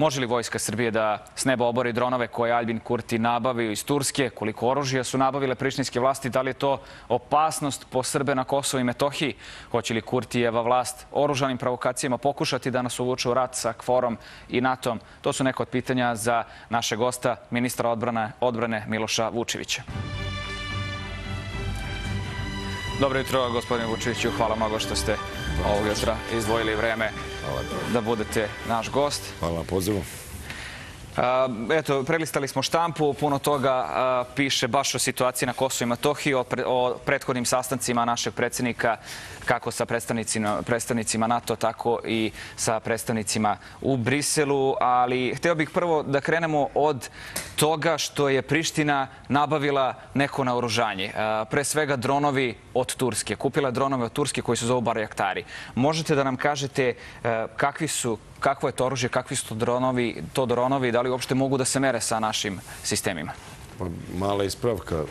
Može li Vojska Srbije da s neba obori dronove koje Albin Kurti nabavio iz Turske? Koliko oružja su nabavile prištinske vlasti? Da li je to opasnost po Srbe na Kosovo i Metohiji? Hoće li Kurtijeva vlast oružanim provokacijama pokušati da nas uvuče u rat sa Kforom i NATO-om? To su neka od pitanja za naše gosta, ministra odbrane, odbrane Miloša Vučevića. Dobro jutro, gospodine Vučeviću. Hvala mnogo što ste ovog jutra izdvojili vreme da budete naš gost. Hvala na pozivu. Eto, prelistali smo štampu, puno toga piše baš o situaciji na Kosovo i Matohiji, o, prethodnim sastancima našeg predsednika, kako sa predstavnicima, predstavnicima NATO, tako i sa predstavnicima u Briselu, ali hteo bih prvo da krenemo od toga što je Priština nabavila neko naoružanje. Pre svega dronovi od Turske. Kupila dronove od Turske koji se zovu Barjaktari. Možete da nam kažete kakvi su kakvo je to oružje, kakvi su to dronovi, to dronovi, da li uopšte mogu da se mere sa našim sistemima? Pa, mala ispravka.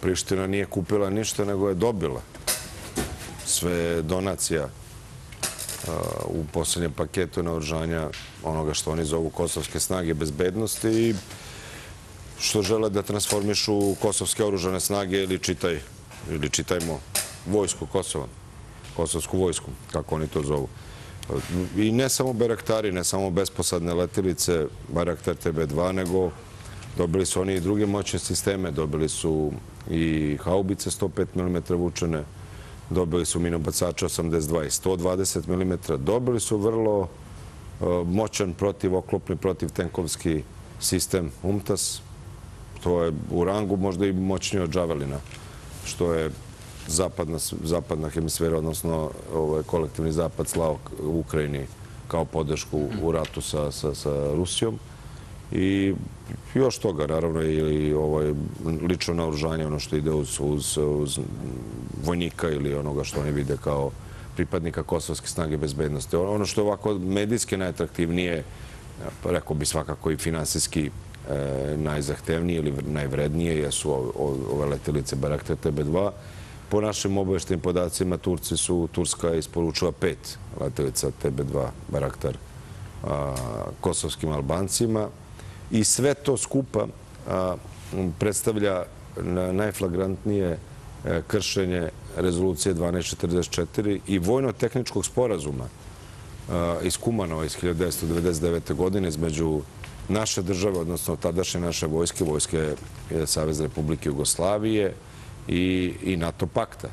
Priština nije kupila ništa, nego je dobila sve donacija u poslednjem paketu naoružanja onoga što oni zovu kosovske snage bezbednosti i što žele da transformišu kosovske oružane snage ili čitaj ili čitajmo vojsku Kosova, kosovsku vojsku, kako oni to zovu. I ne samo Beraktari, ne samo besposadne letilice, Baraktar TB2, nego dobili su oni i druge moćne sisteme, dobili su i haubice 105 mm vučene, dobili su minobacače 82 i 120 mm, dobili su vrlo e, moćan protivoklopni, protivtenkovski sistem UMTAS. To je u rangu možda i moćnije od Javelina, što je zapadna, zapadna hemisfera, odnosno ovaj, kolektivni zapad slao Ukrajini kao podršku u ratu sa, sa, sa Rusijom. I još toga, naravno, i ovaj, lično naoružanje, ono što ide uz, uz, vojnika ili onoga što oni vide kao pripadnika Kosovske snage bezbednosti. Ono što je ovako medijski najatraktivnije, rekao bi svakako i finansijski e, najzahtevnije ili najvrednije, jesu ove letelice Baraktar TB2, Po našim obaveštenim podacima, Turci su, Turska isporučila pet letelica TB2 Baraktar kosovskim Albancima i sve to skupa predstavlja najflagrantnije e, kršenje rezolucije 1244 i vojno-tehničkog sporazuma iz Kumanova iz 1999. godine između naše države, odnosno tadašnje naše vojske, vojske Savez Republike Jugoslavije, i, i NATO pakta.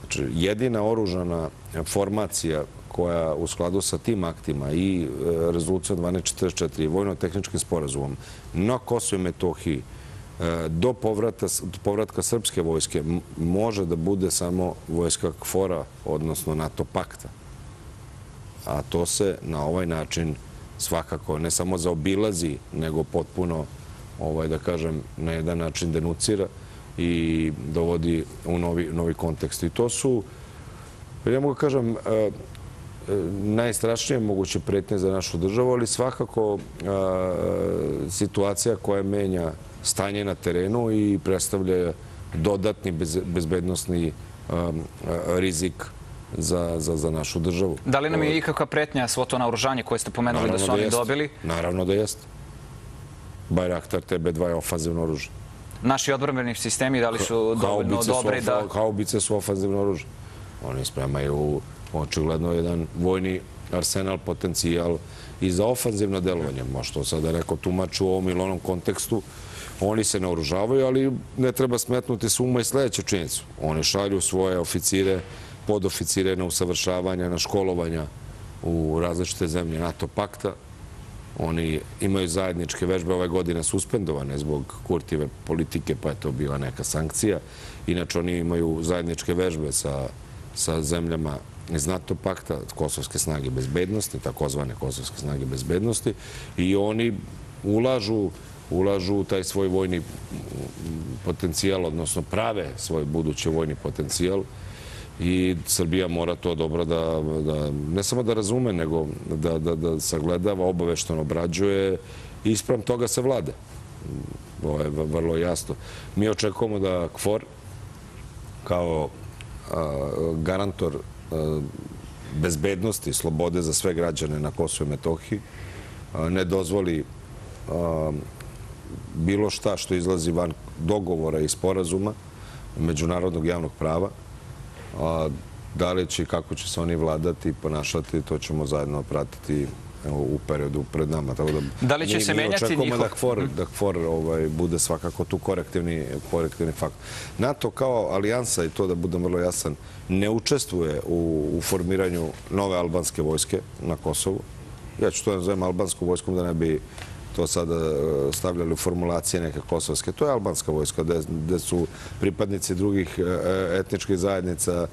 Znači, jedina oružana formacija koja u skladu sa tim aktima i e, rezolucijom 1244 i vojno-tehničkim sporazumom na Kosovo i Metohiji e, do povrata, povratka srpske vojske može da bude samo vojska KFOR-a, odnosno NATO pakta. A to se na ovaj način svakako ne samo zaobilazi, nego potpuno, ovaj, da kažem, na jedan način denucira i dovodi u novi, novi kontekst. I to su, ja mogu da kažem, e, e, najstrašnije moguće pretnje za našu državu, ali svakako e, situacija koja menja stanje na terenu i predstavlja dodatni bezbednostni rizik za, za, za našu državu. Da li nam je ikakva pretnja svo to naoružanje koje ste pomenuli da su oni dobili? Naravno da jeste. Bayraktar TB2 je ofanzivno oružje. Naši odbrambeni sistemi, da li su dovoljno dobri da... Haubice su ofanzivno oružje. Oni spremaju očigledno jedan vojni arsenal, potencijal i za ofanzivno delovanje. Možda sada neko tumači u ovom ili onom kontekstu. Oni se naoružavaju, ali ne treba smetnuti suma i sledeću činjenicu. Oni šalju svoje oficire, podoficire na usavršavanja, na školovanja u različite zemlje NATO pakta Oni imaju zajedničke vežbe ove godine suspendovane zbog Kurtive politike, pa je to bila neka sankcija. Inače, oni imaju zajedničke vežbe sa, sa zemljama iz NATO pakta, kosovske snage bezbednosti, takozvane kosovske snage bezbednosti, i oni ulažu ulažu taj svoj vojni potencijal, odnosno prave svoj budući vojni potencijal i Srbija mora to dobro da, da ne samo da razume, nego da, da, da sagledava, obavešteno obrađuje i ispravom toga se vlade. Ovo je vrlo jasno. Mi očekujemo da KFOR kao a, garantor bezbednosti, slobode za sve građane na Kosovo i Metohiji ne dozvoli bilo šta što izlazi van dogovora i sporazuma međunarodnog javnog prava. A, da li će i kako će se oni vladati i ponašati, to ćemo zajedno pratiti evo, u periodu pred nama. Tako da, Da li će mi- se mi menjati očekujemo njihov- da KFOR, da KFOR ovaj, bude svakako tu korektivni, korektivni fakt. NATO kao alijansa, i to da budem vrlo jasan, ne učestvuje u, u formiranju nove albanske vojske na Kosovu. Ja ću to da nazovem albanskom vojskom da ne bi to sada e, stavljali u formulacije neke kosovske. To je albanska vojska, gde, su pripadnici drugih e, etničkih zajednica,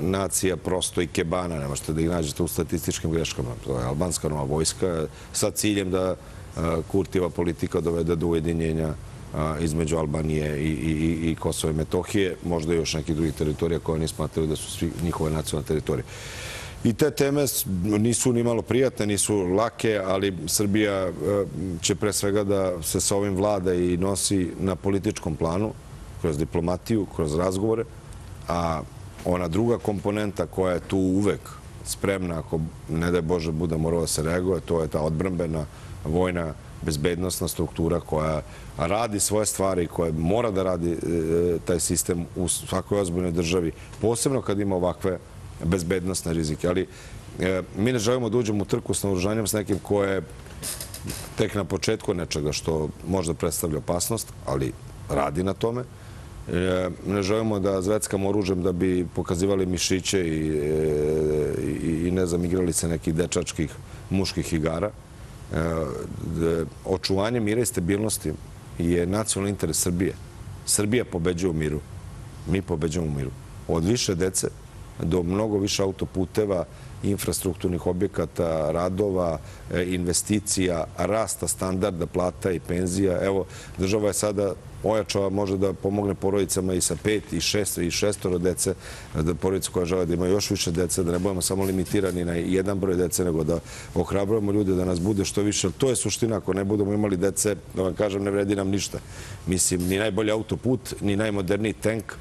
nacija prosto i kebana, ne možete da ih nađete u statističkim greškama. To je albanska nova vojska sa ciljem da a, Kurtijeva politika dovede do ujedinjenja između Albanije i, i, i- Kosova i Metohije, možda još nekih drugih teritorija koje oni smatraju da su svi njihove nacionalne teritorije. I te teme nisu ni malo prijatne, nisu lake, ali Srbija e, će pre svega da se sa ovim vlada i nosi na političkom planu, kroz diplomatiju, kroz razgovore, a ona druga komponenta koja je tu uvek spremna, ako ne daj Bože bude moralo da se reaguje, to je ta odbrambena vojna bezbednostna struktura koja radi svoje stvari, koja mora da radi e, taj sistem u svakoj ozbiljnoj državi, posebno kad ima ovakve bezbednostne rizike. Ali e, mi ne želimo da uđemo u trku s naoružanjem s nekim ko je tek na početku nečega što možda predstavlja opasnost, ali radi na tome. E, ne želimo da zveckamo oružjem da bi pokazivali mišiće i, e, i, i ne znam, igrali se nekih dečačkih muških igara. Očuvanje mira i stabilnosti je nacionalni interes Srbije. Srbija pobeđuje u miru. Mi pobeđujemo u miru. Od više dece do mnogo više autoputeva, infrastrukturnih objekata, radova, e, investicija, rasta standarda, plata i penzija. Evo, država je sada ojačala, može da pomogne porodicama i sa pet, i šest, i šestoro dece, da porodice koja žele da ima još više dece, da ne budemo samo limitirani na jedan broj dece, nego da ohrabrujemo ljude da nas bude što više. To je suština, ako ne budemo imali dece, da vam kažem, ne vredi nam ništa. Mislim, ni najbolji autoput, ni najmoderniji tank,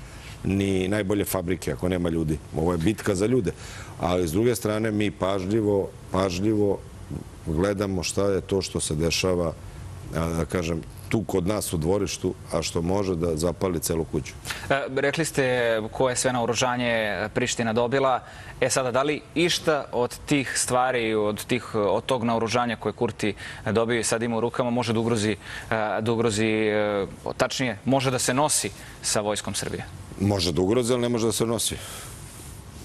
ni najbolje fabrike ako nema ljudi. Ovo je bitka za ljude. Ali s druge strane mi pažljivo, pažljivo gledamo šta je to što se dešava, da kažem, tu kod nas u dvorištu, a što može da zapali celu kuću. E, Rekli ste koje sve naoružanje Priština dobila. E sada, da li išta od tih stvari, od, tih, od tog naoružanja koje Kurti dobio i sad ima u rukama, može da ugrozi, e, da ugrozi e, tačnije, može da se nosi sa vojskom Srbije? Može da ugrozi, ali ne može da se nosi.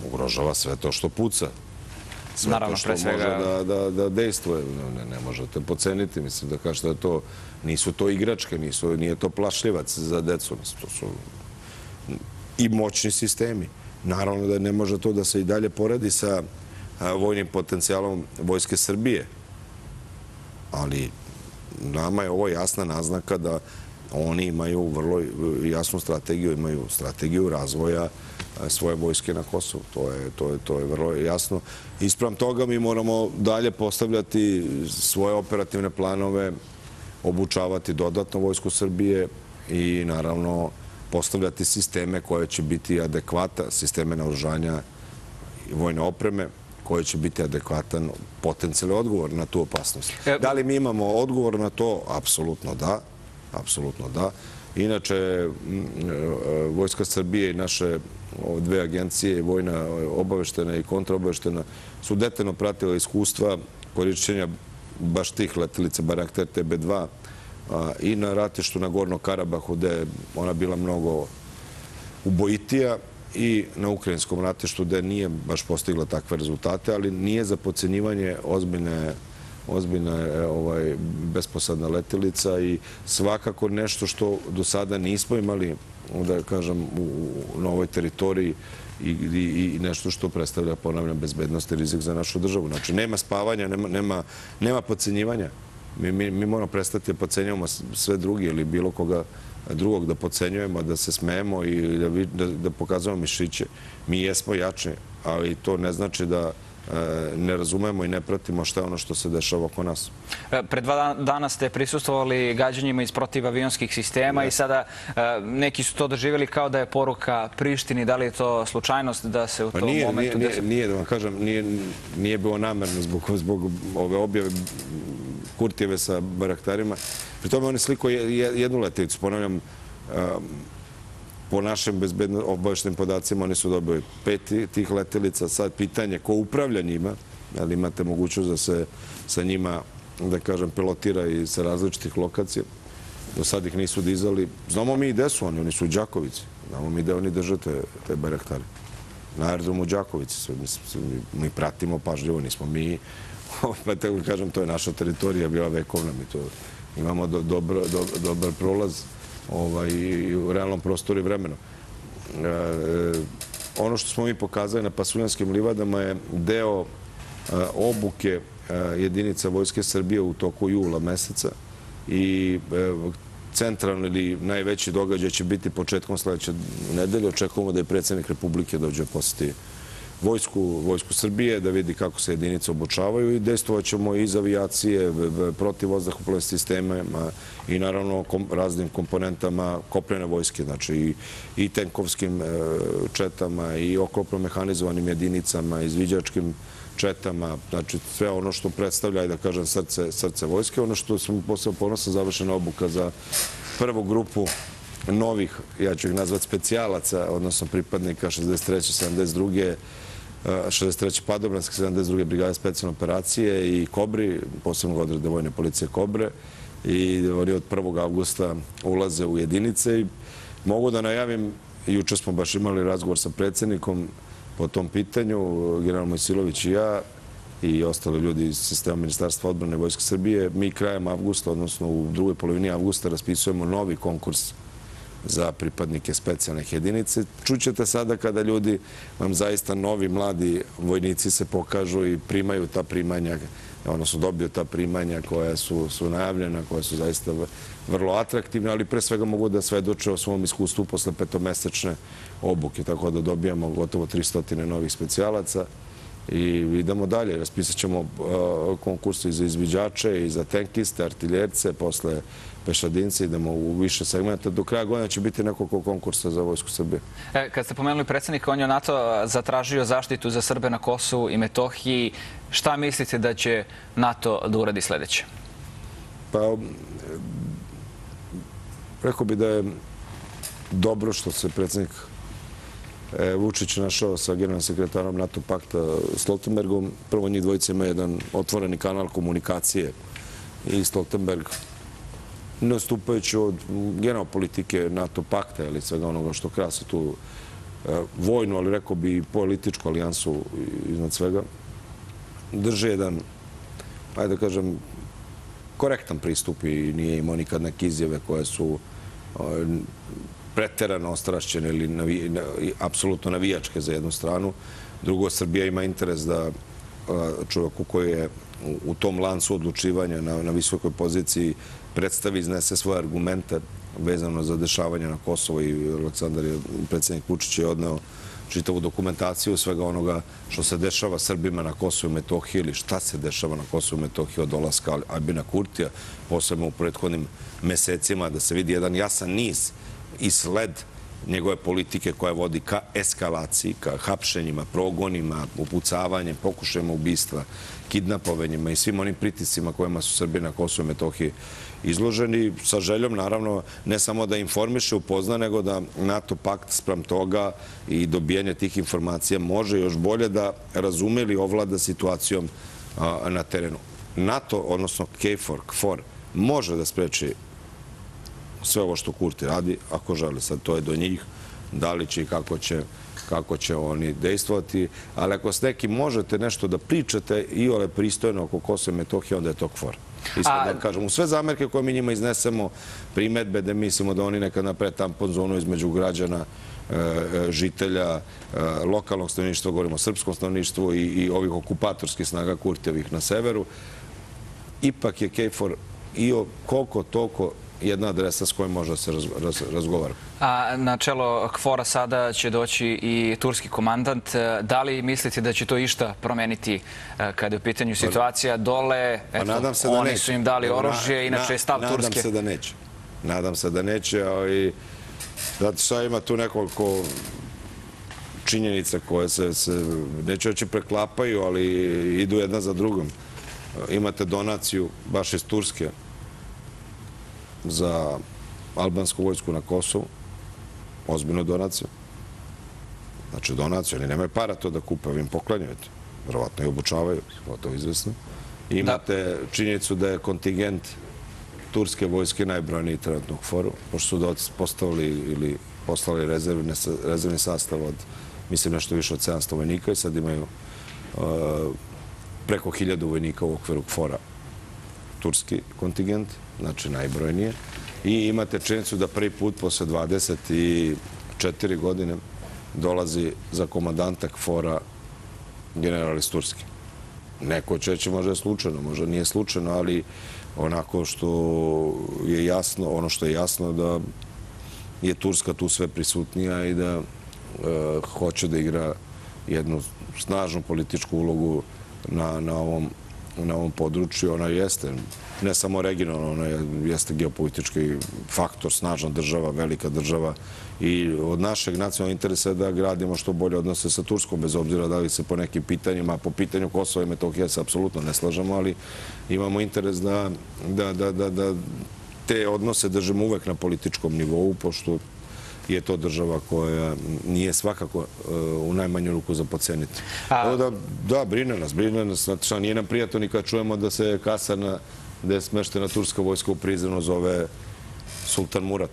Ugrožava sve to što puca. Sve Naravno, to što svega- može da, da, da dejstvuje. Ne, ne možete poceniti. Mislim da kažete da to nisu to igračke, nisu, nije to plašljivac za decu. To su i moćni sistemi. Naravno da ne može to da se i dalje poredi sa vojnim potencijalom Vojske Srbije. Ali nama je ovo jasna naznaka da oni imaju vrlo jasnu strategiju, imaju strategiju razvoja a, svoje vojske na Kosovu. To je, to je, to je vrlo jasno. Isprav toga mi moramo dalje postavljati svoje operativne planove, obučavati dodatno vojsku Srbije i naravno postavljati sisteme koje će biti adekvata, sisteme naoružanja i vojne opreme, koje će biti adekvatan potencijalni odgovor na tu opasnost. E, Da li mi imamo odgovor na to? Apsolutno da. Apsolutno da. Inače, e, Vojska Srbije i naše dve agencije, vojna obaveštena i kontraobaveštena, su detaljno pratile iskustva korišćenja baš tih letelica Baraktar TB2 a, i na ratištu na Gornom Karabahu, gde je ona bila mnogo ubojitija i na ukrajinskom ratištu gde nije baš postigla takve rezultate, ali nije za pocenjivanje ozbiljne ozbiljna je ovaj, besposadna letelica i svakako nešto što do sada nismo imali, da kažem, u, u, na ovoj teritoriji i, i, i nešto što predstavlja, ponavljam, bezbednost i rizik za našu državu. Znači, nema spavanja, nema, nema, nema pocenjivanja. Mi, mi, mi moramo prestati da pocenjujemo sve drugi ili bilo koga drugog da pocenjujemo, da se smejemo i da, da, da pokazujemo mišiće. Mi jesmo jači, ali to ne znači da ne razumemo i ne pratimo šta je ono što se dešava oko nas. E, Pre dva dana ste prisustovali gađanjima iz protivavionskih sistema i sada e, neki su to doživjeli kao da je poruka Prištini. Da li je to slučajnost da se u Pa tom nije, nije, momentu... nije, desi- nije, da vam kažem, nije, nije bilo namerno zbog, zbog ove objave Kurtijeve sa baraktarima. Pri tome on je sliko je- je- jednu letelicu, ponavljam, po našim obaveštenim podacima oni su dobili pet ti- tih letelica. Sad pitanje ko upravlja njima, ali imate mogućnost da se sa njima, da kažem, pilotira i sa različitih lokacija. Do sad ih nisu dizali. Znamo mi i gde su oni, oni su u Đakovici. Znamo mi gde oni drže te, te baraktare na aerodromu Đakovici. Mi, mi pratimo pažljivo, nismo mi, pa tako kažem, to je naša teritorija, bila vekovna, mi to imamo do, dobro, do, dobar prolaz ovaj, u realnom prostoru i vremenu. E, ono što smo mi pokazali na Pasuljanskim livadama je deo e, obuke e, jedinica Vojske Srbije u toku jula meseca i e, centralni ili najveći događaj će biti početkom sledeće nedelje. Očekujemo da je predsednik Republike dođe poseti vojsku, vojsku Srbije, da vidi kako se jedinice obučavaju i dejstvovat ćemo iz avijacije, protiv vazduhoplovnih sistema i naravno kom, raznim komponentama kopljene vojske, znači i, i tenkovskim e, četama i oklopno mehanizovanim jedinicama, izviđačkim četama, znači sve ono što predstavlja, i da kažem, srce, srce vojske. Ono što sam posebno ponosan, završena obuka za prvu grupu novih, ja ću ih nazvati specijalaca, odnosno pripadnika 63. 72. 63. padobranske, 72. brigade specijalne operacije i Kobri, posebnog odreda Vojne policije Kobre. I oni od 1. avgusta ulaze u jedinice i mogu da najavim, juče smo baš imali razgovor sa predsednikom po tom pitanju, general Mojsilović i ja, i ostali ljudi iz sistema Ministarstva odbrane Vojske Srbije, mi krajem avgusta, odnosno u drugoj polovini avgusta, raspisujemo novi konkurs za pripadnike specijalnih jedinice. Čućete sada kada ljudi vam zaista novi, mladi vojnici se pokažu i primaju ta primanja, odnosno dobiju ta primanja koja su, su najavljena, koja su zaista vrlo atraktivne, ali pre svega mogu da svedoče o svom iskustvu posle petomesečne obuke, tako da dobijamo gotovo 300 novih specijalaca i idemo dalje. Raspisat ćemo uh, i za izviđače i za tenkiste, artiljerce, posle pešadince, idemo u više segmenta. Do kraja godina će biti nekoliko konkursa za Vojsku Srbije. E, Kad ste pomenuli predsjednika, on je NATO zatražio zaštitu za Srbe na Kosovu i Metohiji. Šta mislite da će NATO da uradi sledeće? Pa, rekao bi da je dobro što se predsjednik e, Vučić našao sa generalnim sekretarom NATO pakta Stoltenbergom. Prvo njih dvojica ima jedan otvoreni kanal komunikacije i Stoltenberg nastupajući od geopolitike NATO pakta ili svega onoga što krasi tu e, vojnu, ali rekao bi i političku alijansu iznad svega, drže jedan, ajde da kažem, korektan pristup i nije imao nikad neke izjave koje su e, preterano ostrašćene ili apsolutno navijačke za jednu stranu. Drugo, Srbija ima interes da a, čovjeku koji je u tom lancu odlučivanja na, na visokoj poziciji predstavi, iznese svoje argumente vezano za dešavanje na Kosovo i Aleksandar je, predsjednik Vučić je odneo čitavu dokumentaciju svega onoga što se dešava Srbima na Kosovo i Metohiji ili šta se dešava na Kosovo i Metohiji od dolaska Albina Kurtija, posebno u prethodnim mesecima, da se vidi jedan jasan niz i sled njegove politike koja vodi ka eskalaciji, ka hapšenjima, progonima, upucavanjem, pokušajima ubistva, kidnapovanjima i svim onim pritiscima kojima su Srbi na Kosovo i Metohiji izloženi sa željom naravno ne samo da informiše, upozna, nego da NATO pakt sprem toga i dobijanje tih informacija može još bolje da razume ili ovlada situacijom na terenu. NATO, odnosno KFOR, KFOR, može da spreči sve ovo što Kurti radi, ako žele. Sad to je do njih, da li će i kako će, kako će oni dejstvovati. Ali ako s nekim možete nešto da pričate i ole pristojno oko Kosova i Metohije, onda je to KFOR. Isto da kažem, u sve zamerke koje mi njima iznesemo, primetbe da mislimo da oni nekad napre tampon zonu između građana, e, e, žitelja, e, lokalnog stanovništva, govorimo o srpskom stanovništvu i, i ovih okupatorskih snaga Kurtevih na severu, ipak je KFOR i koliko toliko jedna adresa s kojom može da se raz, raz, razgovara. A na čelo KFOR-a sada će doći i turski komandant. E, Da li mislite da će to išta promeniti e, kada je u pitanju situacija dole? Pa Eto, nadam se da oni neće. su im dali oružje, inače je stav Turske. Nadam se da neće. Nadam se da neće, ali zato što ima tu nekoliko činjenica koje se, se neću reći preklapaju, ali idu jedna za drugom. Imate donaciju baš iz Turske za albansku vojsku na Kosovu, ozbiljnu donaciju. Znači donaciju, oni nemaju para to da kupe, vi im poklanjujete. Verovatno i obučavaju, to je izvesno. I imate činjenicu da je kontingent turske vojske najbrojniji trenutno u foru, pošto su doc- postavili ili poslali rezervne, sa- rezervni sastav od, mislim, nešto više od 700 vojnika i sad imaju uh, preko 1000 vojnika u okviru fora turski kontingent, znači najbrojnije. I imate činjenicu da prvi put posle 24 godine dolazi za komandanta KFOR-a general iz Turske. Neko će reći možda je slučajno, možda nije slučajno, ali onako što je jasno, ono što je jasno da je Turska tu sve prisutnija i da e, hoće da igra jednu snažnu političku ulogu na, na, ovom, na ovom području. Ona jeste ne samo regionalno, ona je, jeste geopolitički faktor, snažna država, velika država i od našeg nacionalnog interesa je da gradimo što bolje odnose sa Turskom, bez obzira da li se po nekim pitanjima, po pitanju Kosova i Metohije se apsolutno ne slažemo, ali imamo interes da, da, da, da, da te odnose držimo uvek na političkom nivou, pošto je to država koja nije svakako e, u najmanju ruku za poceniti. A- Da, da, brine nas, brine nas. Znate šta, nije nam prijatno ni kad čujemo da se kasarna, gde je smeštena turska vojska u Prizrenu zove Sultan Murat.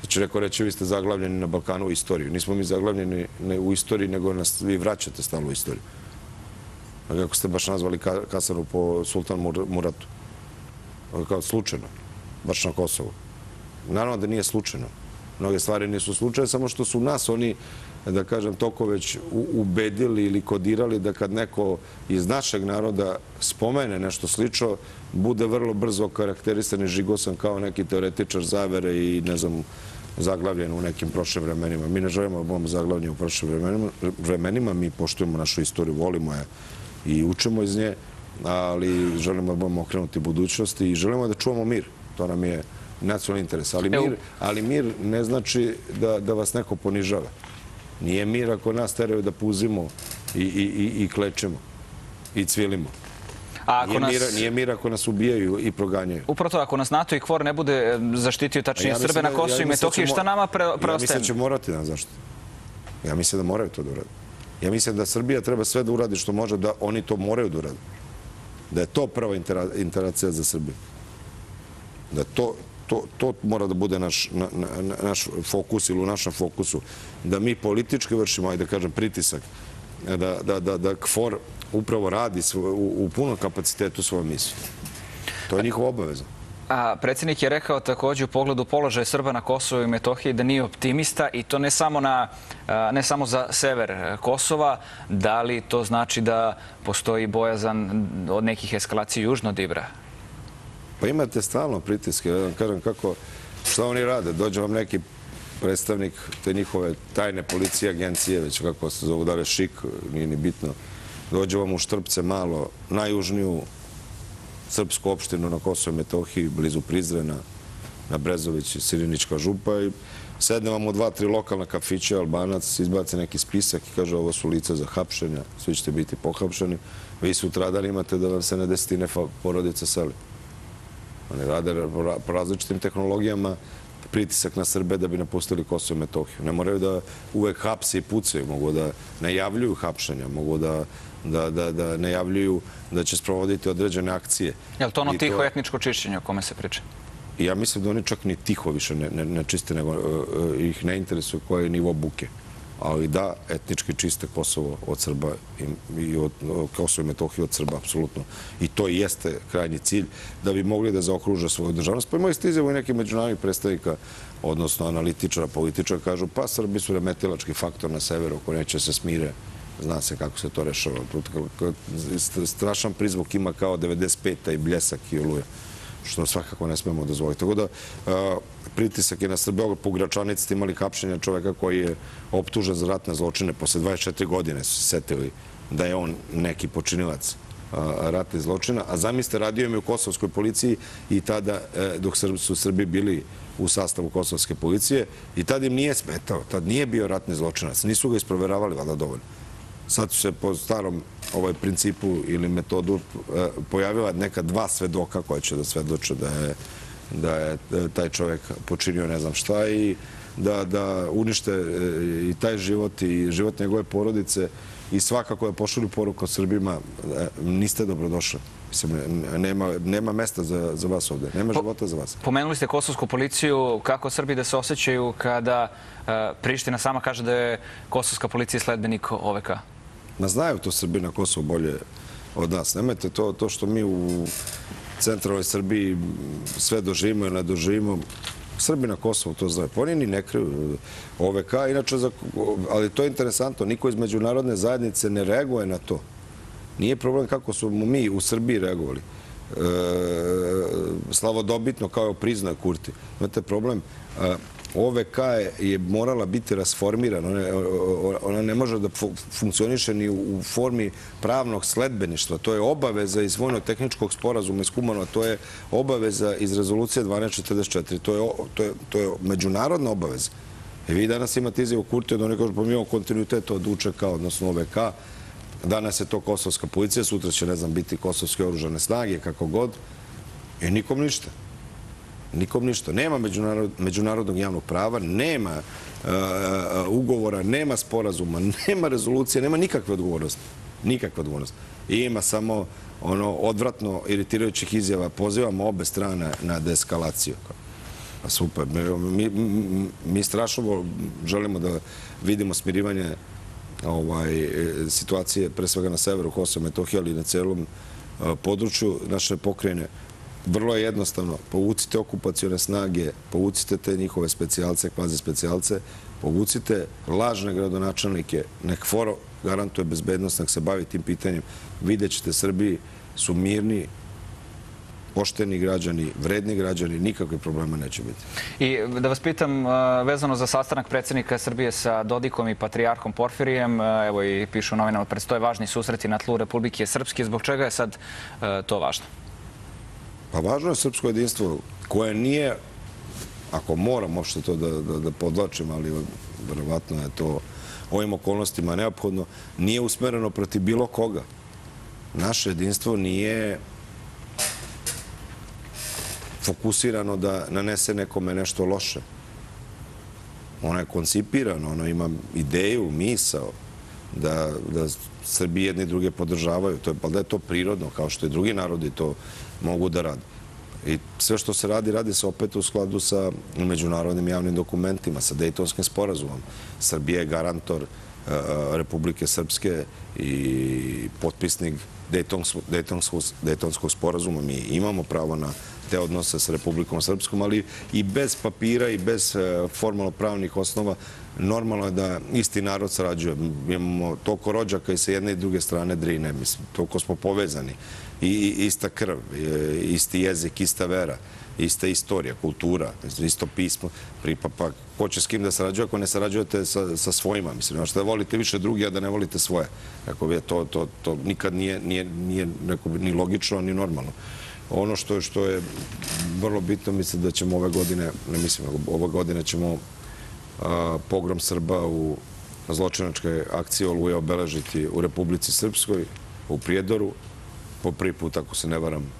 Znači, neko reći, vi ste zaglavljeni na Balkanu u istoriju. Nismo mi zaglavljeni u istoriji, nego nas vi vraćate stalno u istoriju. A kako ste baš nazvali ka- kasarnu po Sultan Mur- Muratu? Kao slučajno, baš na Kosovu. Naravno da nije slučajno. Mnoge stvari nisu slučajne, samo što su nas oni, da kažem, toko već ubedili ili kodirali da kad neko iz našeg naroda spomene nešto slično, bude vrlo brzo karakterisan i žigosan kao neki teoretičar zavere i, ne znam, zaglavljen u nekim prošlim vremenima. Mi ne želimo da budemo zaglavljeni u prošlim vremenima, vremenima, mi poštujemo našu istoriju, volimo je i učimo iz nje, ali želimo da budemo okrenuti budućnosti i želimo da čuvamo mir. To nam je nacionalni interes. Ali mir, ali mir ne znači da, da vas neko ponižava. Nije mir ako nas teraju da puzimo i, i, i, klečemo i cvilimo. A ako Nije, nas... mira, nije mir ako nas ubijaju i proganjaju. Upravo to, ako nas NATO i KFOR ne bude e, zaštitio tačnije Srbe na da- Kosovu i da Metohiji, šta nama pre, Ja mislim preostaje? da će morati na zaštitu. Ja mislim da moraju to da urade. Ja mislim da Srbija treba sve da uradi što može da oni to moraju da urade. Da je to prva intera, interakcija za Srbiju. Da to, to, to mora da bude naš, na, na, na- naš fokus ili u našem fokusu. Da mi politički vršimo, ajde da kažem, pritisak da, da, da, da KFOR upravo radi svo, u, punom kapacitetu svoju misiju. To je njihova obaveza. A predsjednik je rekao također u pogledu položaja Srba na Kosovu i Metohiji da nije optimista i to ne samo, na, ne samo za sever Kosova, da li to znači da postoji bojazan od nekih eskalacija južno od Ibra? Pa imate stalno pritiske, ja vam kažem kako, šta oni rade, dođe vam neki predstavnik te njihove tajne policije, agencije, već kako se zovu, da li šik, nije ni bitno, dođe vam u Štrpce malo, najjužniju srpsku opštinu na Kosovo i Metohiji, blizu Prizrena, na Brezovići, Sirinička župa i sedne vam u dva, tri lokalna kafića, Albanac, izbace neki spisak i kaže ovo su lica za hapšenja, svi ćete biti pohapšeni, vi sutradan imate da vam se na desetine porodica seli. Oni rade po ra- po različitim tehnologijama pritisak na Srbe da bi napustili Kosovo i Metohiju. Ne moraju da uvek hapse i pucaju, mogu da najavljuju hapšenja, mogu da, da, da, da najavljuju da će sprovoditi određene akcije. Je li to ono I tiho etničko čišćenje o kome se priča? Ja mislim da oni čak ni tiho više ne, ne, ne čiste, nego e, ih ne interesuje koji je nivo buke. Ali da, etnički čiste Kosovo od Srba i, i od, Kosovo i Metohiju od Srba, apsolutno. I to i jeste krajnji cilj, da bi mogli da zaokruže svoju državnost. Pa imaju stizevo i neki međunarodnih predstavnika, odnosno analitičara, političara, kažu pa Srbi su remetilački faktor na severu, ako neće se smire, zna se kako se to rešava. Strašan prizvuk ima kao 95. i Bljesak i Oluja. Što svakako ne smemo dozvoliti. Tako da pritisak je na Srbe, po Gračanici ste imali hapšenja čoveka koji je optužen za ratne zločine. Posle 24 godine su se setili da je on neki počinilac ratnih zločina, a zamislite, radio im je u Kosovskoj policiji i tada, e, dok su Srbi bili u sastavu Kosovske policije, i tada im nije smetao, tad nije bio ratni zločinac, nisu ga isproveravali, valjda dovoljno. Sad su se po starom ovaj principu ili metodu e, pojavila neka dva svedoka koja će da svedoče da je, da je e, taj čovjek počinio ne znam šta i da, da unište i taj život i život njegove porodice i svakako da pošalju poruku Srbima, e, niste dobrodošli. Mislim, nema, nema mesta za, za vas ovde, nema života za vas. Pomenuli ste kosovsku policiju, kako Srbi da se osjećaju kada uh, Priština sama kaže da je kosovska policija sledbenik OVK? Ma znaju to Srbi na Kosovo bolje od nas. Nemojte to, to što mi u centralnoj Srbiji sve doživimo i ne doživimo. Srbi na Kosovu to znaju. Pa oni ni ne kriju OVK, inače, ali to je interesantno, niko iz međunarodne zajednice ne reaguje na to. Nije problem kako smo mi u Srbiji reagovali. E, slavodobitno kao je priznaje Kurti. Imate problem, OVK je morala biti rasformirana. Ona ne može da funkcioniše ni u formi pravnog sledbeništva. To je obaveza iz vojno-tehničkog sporazuma iz Kumanova. To je obaveza iz rezolucije 1244. To je, to je, to je međunarodna obaveza. I e, vi danas imate izjavu Kurti da oni kažu pa mi imamo kontinuitet od UČK, odnosno OVK. Danas je to kosovska policija, sutra će, ne znam, biti kosovske oružane snage, kako god. I nikom ništa. Nikom ništa. Nema međunarodnog javnog prava, nema e, e, ugovora, nema sporazuma, nema rezolucije, nema nikakve odgovornosti. Nikakve odgovornosti. I ima samo ono odvratno iritirajućih izjava. Pozivamo obe strane na deeskalaciju. Pa super. Mi, mi, mi strašno želimo da vidimo smirivanje ovaj, situacije, pre svega na severu Kosova Metohije, ali i na celom području naše pokrajine. Vrlo je jednostavno. Povucite okupacijone snage, povucite te njihove specijalce, kvazi specijalce, povucite lažne gradonačelnike, nek foro garantuje bezbednost, nek se bavi tim pitanjem. Vidjet ćete, Srbiji su mirni, pošteni građani, vredni građani, nikakve problema neće biti. I da vas pitam, vezano za sastanak predsjednika Srbije sa Dodikom i patrijarhom Porfirijem, evo i pišu novinama, predstoje važni susreti na tlu Republike Srpske. Zbog čega je sad to važno? Pa važno je srpsko jedinstvo koje nije, ako moram uopšte to da, da, da podlačim, ali verovatno je to ovim okolnostima neophodno, nije usmereno protiv bilo koga. Naše jedinstvo nije fokusirano da nanese nekome nešto loše. Ono je koncipirano, ono ima ideju, misao da, da Srbi jedni druge podržavaju. To je, pa da je to prirodno, kao što i drugi narodi to mogu da rade. I sve što se radi, radi se opet u skladu sa međunarodnim javnim dokumentima, sa Dejtonskim sporazumom. Srbije je garantor Republike Srpske i potpisnik Dejtonskog sporazuma. Mi imamo pravo na te odnose s Republikom Srpskom, ali i bez papira i bez e, formalno pravnih osnova normalno je da isti narod sarađuje. Imamo toliko rođaka i sa jedne i druge strane drine, mislim, toliko smo povezani. I ista krv, isti jezik, ista vera, ista istorija, kultura, isto pismo. Pa, pa ko će s kim da sarađuje ako ne sarađujete sa, sa svojima? Mislim, što da volite više drugi, a da ne volite svoje. Ako je to, to, to nikad nije, nije, nije neko, ni logično, ni normalno. Ono što je, što je vrlo bitno, mislim da ćemo ove godine, ne mislim, ove godine ćemo pogrom Srba u zločinačke akcije Oluje obeležiti u Republici Srpskoj, u Prijedoru, po prvi put, ako se ne varam,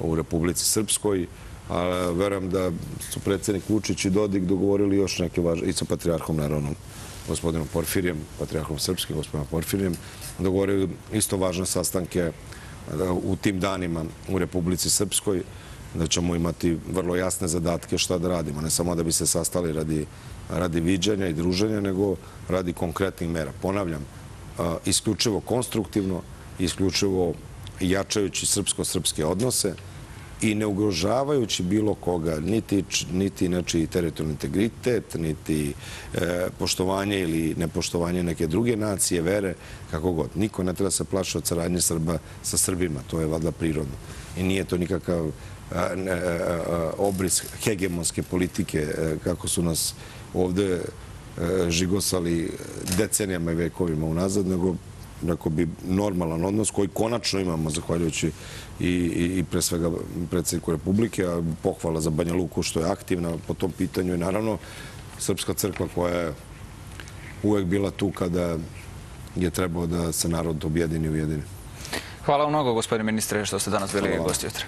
u Republici Srpskoj, a verujem da su predsednik Vučić i Dodik dogovorili još neke važne, i sa patrijarhom, naravno, gospodinom Porfirijem, patrijarhom Srpskim, gospodinom Porfirijem, dogovorili isto važne sastanke u tim danima u Republici Srpskoj, da ćemo imati vrlo jasne zadatke šta da radimo. Ne samo da bi se sastali radi, radi viđanja i druženja, nego radi konkretnih mera. Ponavljam, isključivo konstruktivno, isključivo jačajući srpsko-srpske odnose i ne ugrožavajući bilo koga, niti, niti znači, teritorijalni integritet, niti e, poštovanje ili nepoštovanje neke druge nacije, vere, kako god. Niko ne treba se plaši od saradnje Srba sa Srbima, to je valjda prirodno. i nije to nikakav a, a, obris hegemonske politike e, kako su nas ovde e, žigosali decenijama i vekovima unazad, nego bi normalan odnos koji konačno imamo zahvaljujući i, i, i pre svega predsjedniku Republike, a pohvala za Banja Luku što je aktivna po tom pitanju i naravno Srpska crkva koja je uvek bila tu kada je trebao da se narod objedini i ujedini. Hvala mnogo, gospodine ministre, što ste danas bili gosti jutra.